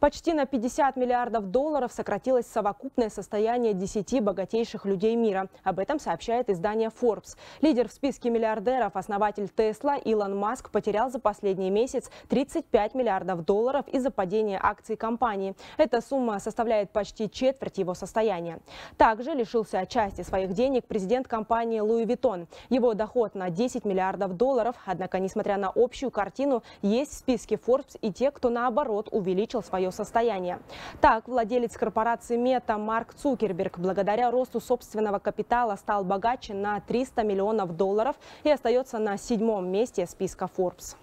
Почти на 50 миллиардов долларов сократилось совокупное состояние 10 богатейших людей мира. Об этом сообщает издание Forbes. Лидер в списке миллиардеров, основатель Тесла Илон Маск потерял за последний месяц 35 миллиардов долларов из-за падения акций компании. Эта сумма составляет почти четверть его состояния. Также лишился части своих денег президент компании Louis Vuitton. Его доход на 10 миллиардов долларов. Однако, несмотря на общую картину, есть в списке Forbes и те, кто наоборот увеличил свое свое состояние. Так, владелец корпорации Мета Марк Цукерберг благодаря росту собственного капитала стал богаче на 300 миллионов долларов и остается на седьмом месте списка Forbes.